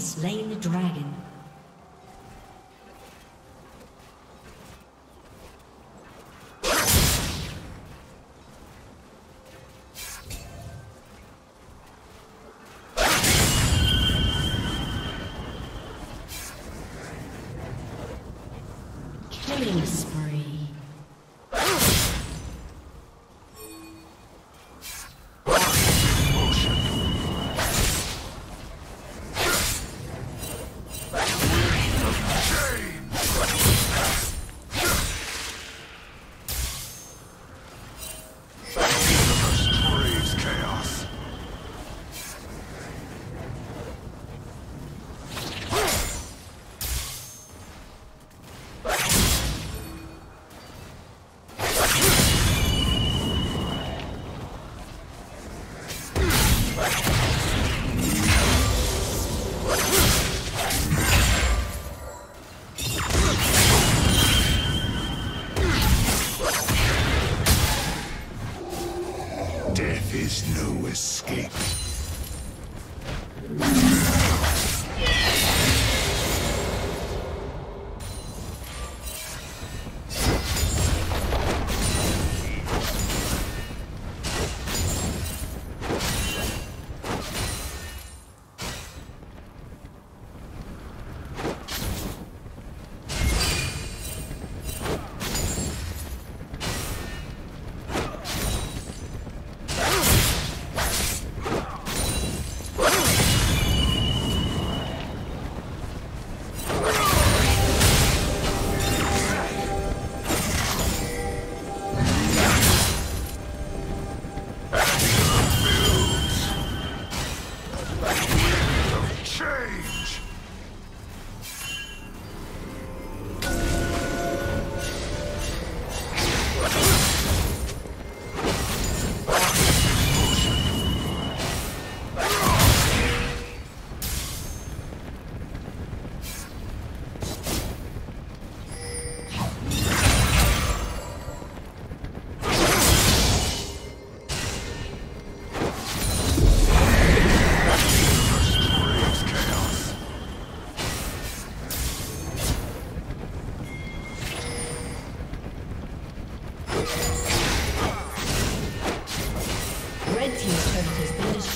Slain the dragon.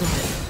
Has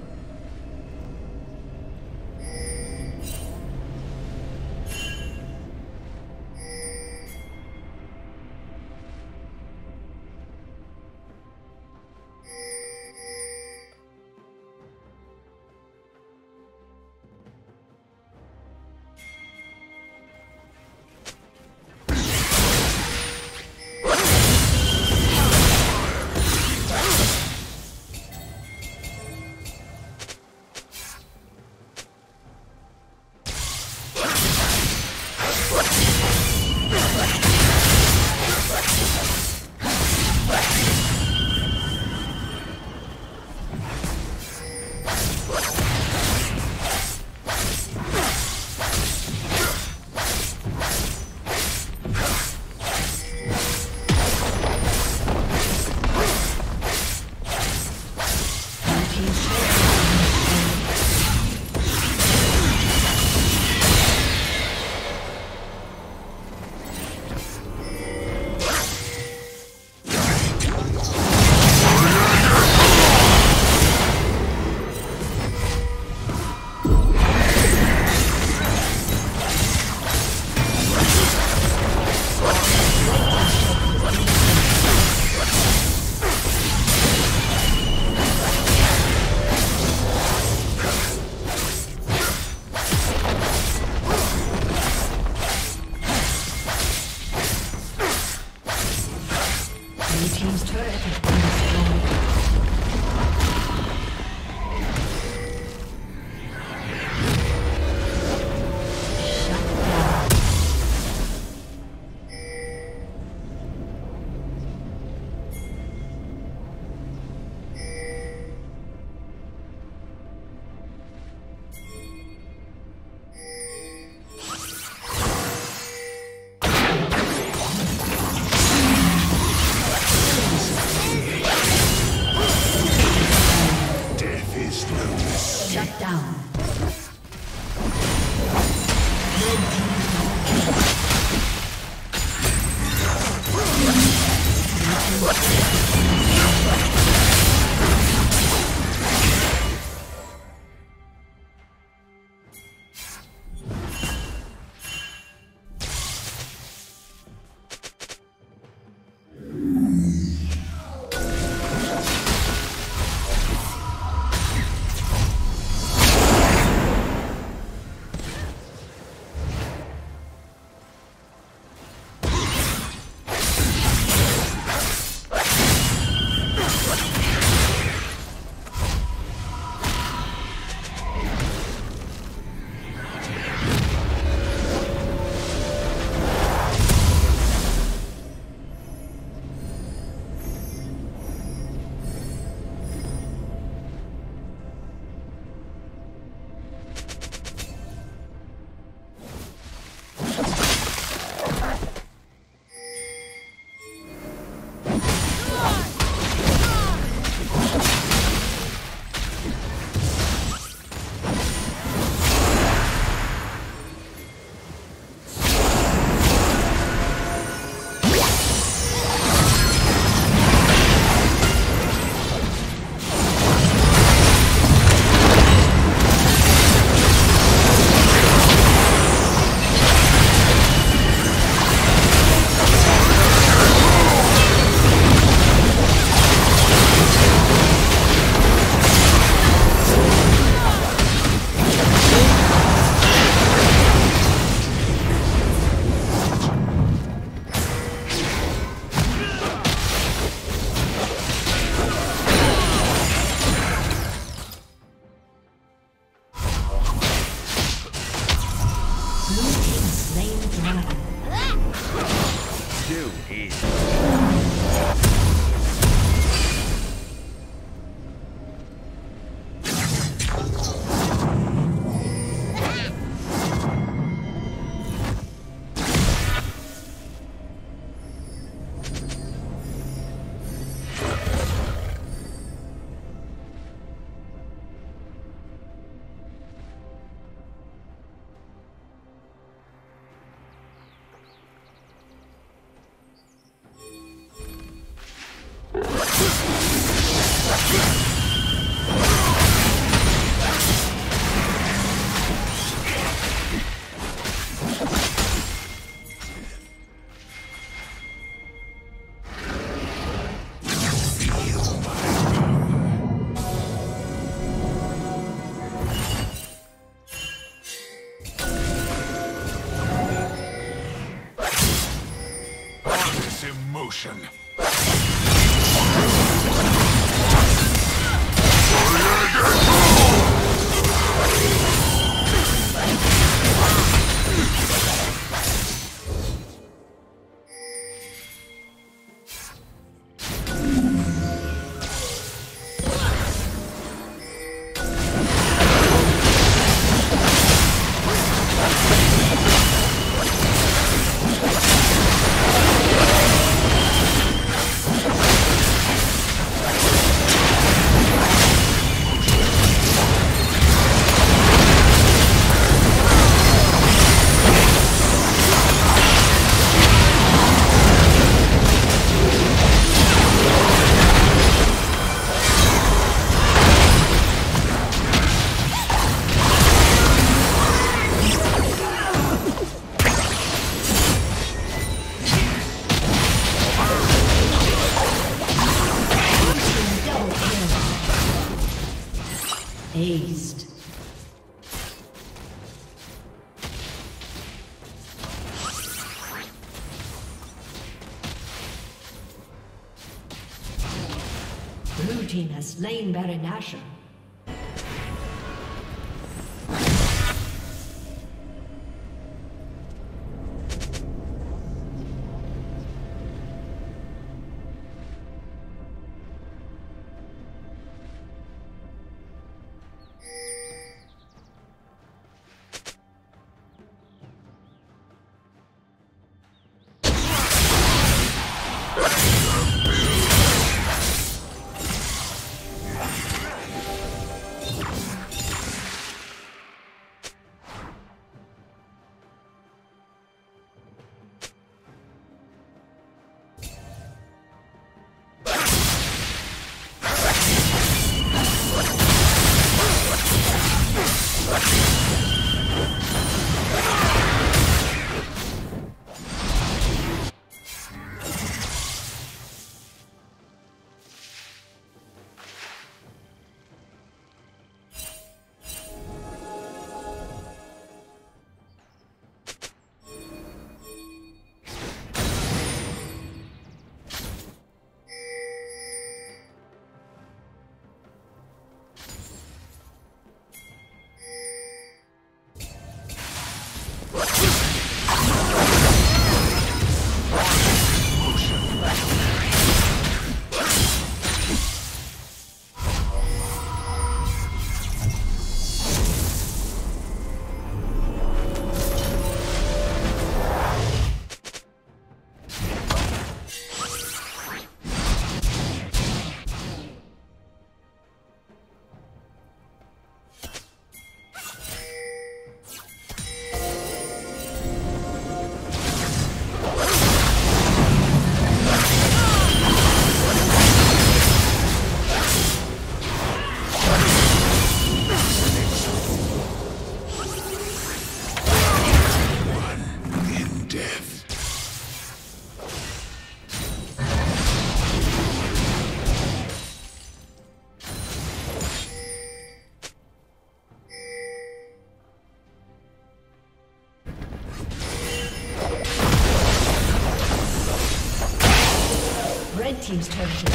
Team's turret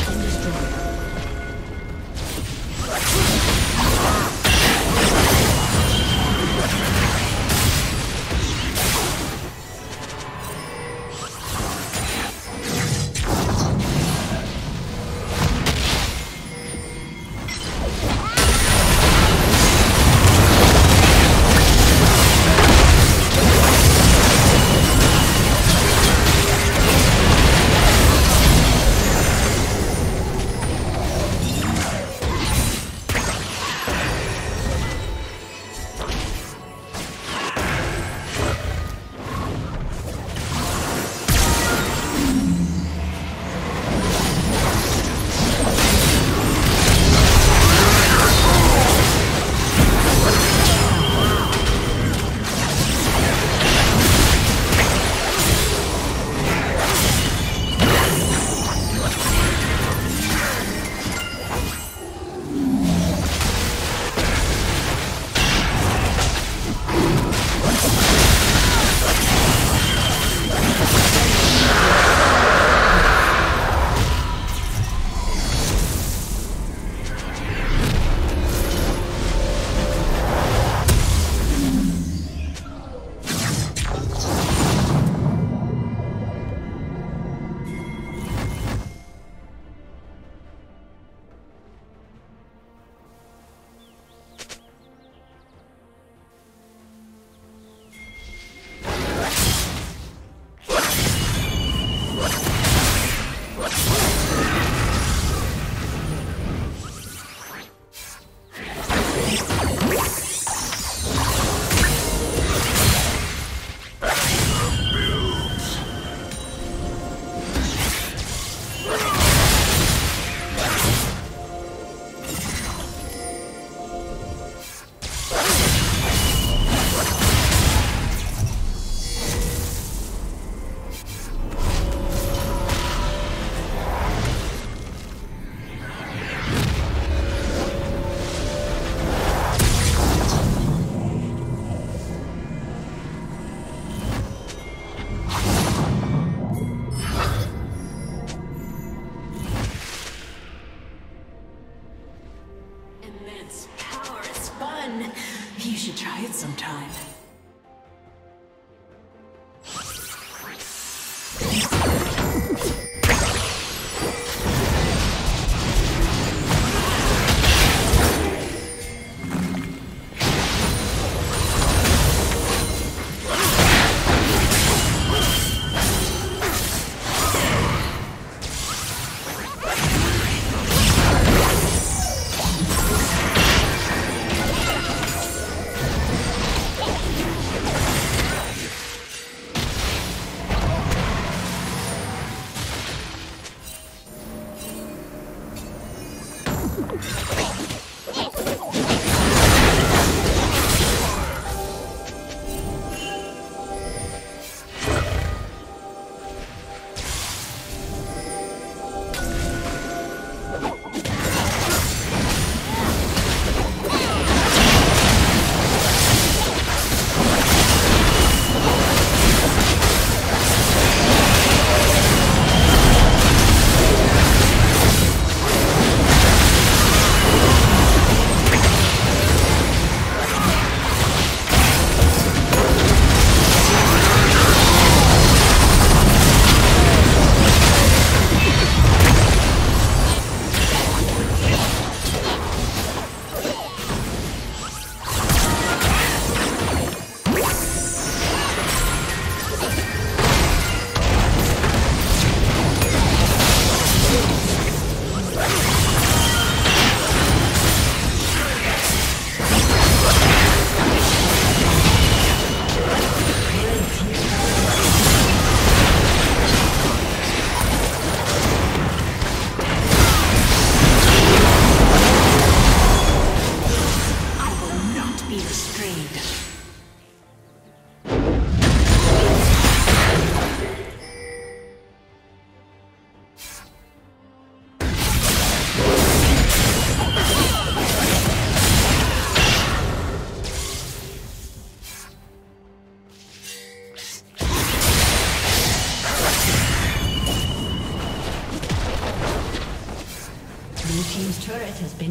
fun. You should try it sometime.